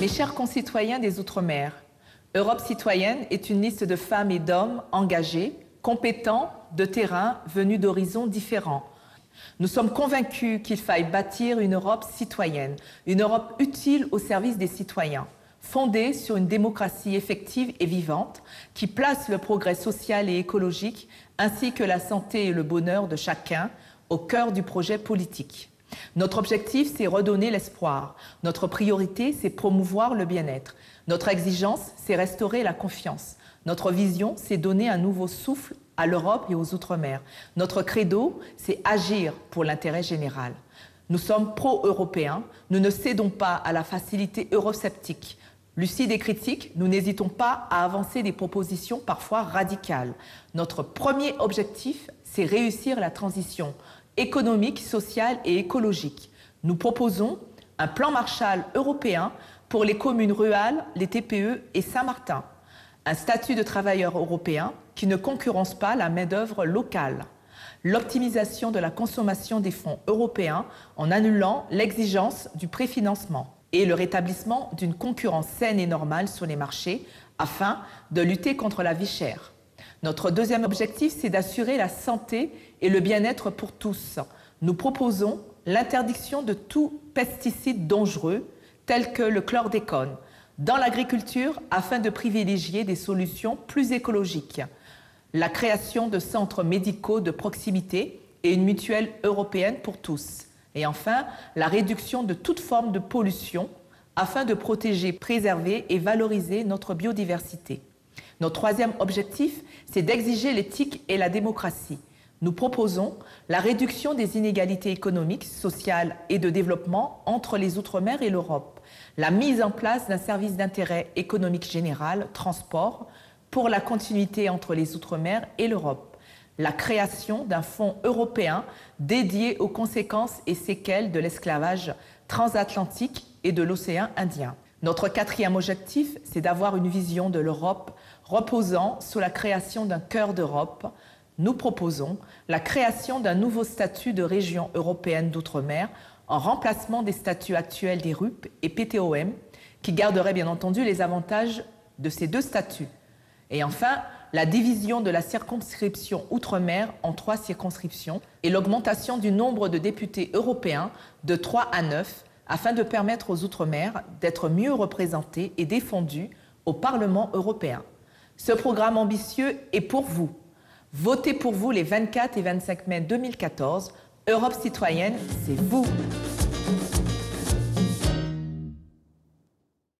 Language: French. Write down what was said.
Mes chers concitoyens des Outre-mer, Europe citoyenne est une liste de femmes et d'hommes engagés, compétents, de terrain, venus d'horizons différents. Nous sommes convaincus qu'il faille bâtir une Europe citoyenne, une Europe utile au service des citoyens, fondée sur une démocratie effective et vivante, qui place le progrès social et écologique, ainsi que la santé et le bonheur de chacun, au cœur du projet politique. Notre objectif, c'est redonner l'espoir. Notre priorité, c'est promouvoir le bien-être. Notre exigence, c'est restaurer la confiance. Notre vision, c'est donner un nouveau souffle à l'Europe et aux Outre-mer. Notre credo, c'est agir pour l'intérêt général. Nous sommes pro-européens, nous ne cédons pas à la facilité eurosceptique. Lucides et critiques, nous n'hésitons pas à avancer des propositions parfois radicales. Notre premier objectif, c'est réussir la transition économique, sociale et écologique. Nous proposons un plan Marshall européen pour les communes rurales, les TPE et Saint-Martin, un statut de travailleur européen qui ne concurrence pas la main-d'œuvre locale, l'optimisation de la consommation des fonds européens en annulant l'exigence du préfinancement et le rétablissement d'une concurrence saine et normale sur les marchés afin de lutter contre la vie chère. Notre deuxième objectif, c'est d'assurer la santé et le bien-être pour tous. Nous proposons l'interdiction de tout pesticide dangereux, tel que le chlordécone, dans l'agriculture afin de privilégier des solutions plus écologiques. La création de centres médicaux de proximité et une mutuelle européenne pour tous. Et enfin, la réduction de toute forme de pollution afin de protéger, préserver et valoriser notre biodiversité. Notre troisième objectif, c'est d'exiger l'éthique et la démocratie. Nous proposons la réduction des inégalités économiques, sociales et de développement entre les Outre-mer et l'Europe, la mise en place d'un service d'intérêt économique général, transport, pour la continuité entre les Outre-mer et l'Europe, la création d'un fonds européen dédié aux conséquences et séquelles de l'esclavage transatlantique et de l'océan Indien. Notre quatrième objectif, c'est d'avoir une vision de l'Europe reposant sur la création d'un cœur d'Europe, nous proposons la création d'un nouveau statut de région européenne d'outre-mer en remplacement des statuts actuels des RUP et PTOM, qui garderaient bien entendu les avantages de ces deux statuts. Et enfin, la division de la circonscription outre-mer en trois circonscriptions et l'augmentation du nombre de députés européens de 3 à 9 afin de permettre aux outre-mer d'être mieux représentés et défendus au Parlement européen. Ce programme ambitieux est pour vous. Votez pour vous les 24 et 25 mai 2014. Europe citoyenne, c'est vous.